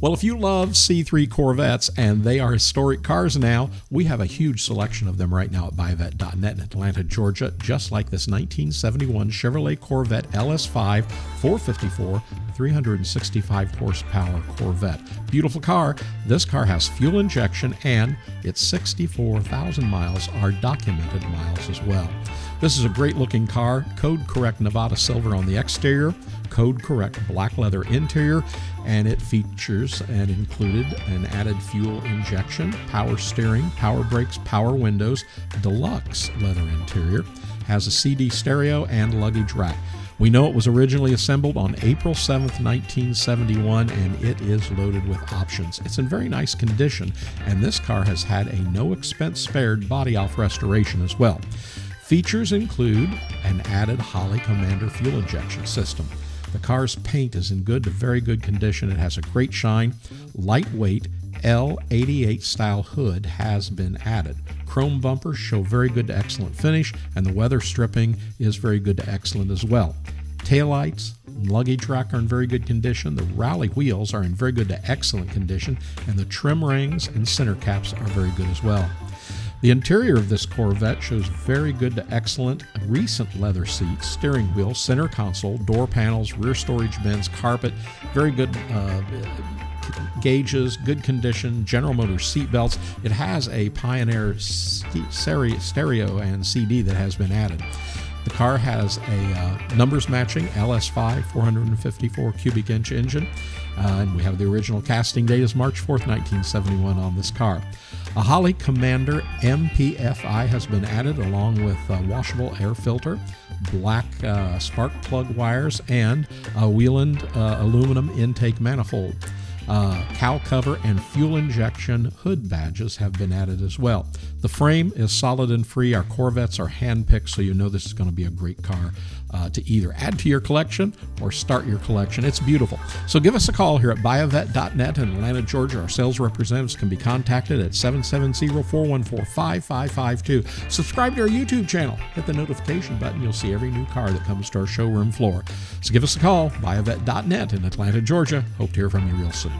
Well, if you love C3 Corvettes and they are historic cars now, we have a huge selection of them right now at buyavette.net in Atlanta, Georgia, just like this 1971 Chevrolet Corvette LS5 454 365 horsepower Corvette. Beautiful car. This car has fuel injection and its 64,000 miles are documented miles as well. This is a great looking car, code correct Nevada silver on the exterior, code correct black leather interior, and it features and included an added fuel injection, power steering, power brakes, power windows, deluxe leather interior, has a CD stereo and luggage rack. We know it was originally assembled on April 7th, 1971, and it is loaded with options. It's in very nice condition, and this car has had a no expense spared body off restoration as well. Features include an added Holley Commander fuel injection system. The car's paint is in good to very good condition. It has a great shine. Lightweight L88 style hood has been added. Chrome bumpers show very good to excellent finish, and the weather stripping is very good to excellent as well. Taillights, and luggage rack are in very good condition. The rally wheels are in very good to excellent condition, and the trim rings and center caps are very good as well. The interior of this Corvette shows very good to excellent recent leather seats, steering wheel, center console, door panels, rear storage bins, carpet, very good uh, gauges, good condition, General Motors seat belts. It has a Pioneer stereo and CD that has been added. Car has a uh, numbers matching LS5 454 cubic inch engine, uh, and we have the original casting date is March 4th, 1971 on this car. A Holley Commander MPFI has been added along with a washable air filter, black uh, spark plug wires, and a Weiand uh, aluminum intake manifold. Uh, cowl cover and fuel injection hood badges have been added as well. The frame is solid and free. Our Corvettes are hand-picked, so you know this is going to be a great car uh, to either add to your collection or start your collection. It's beautiful. So give us a call here at buyavette.net in Atlanta, Georgia. Our sales representatives can be contacted at 770-414-5552. Subscribe to our YouTube channel. Hit the notification button. You'll see every new car that comes to our showroom floor. So give us a call, buyavette.net in Atlanta, Georgia. Hope to hear from you real soon.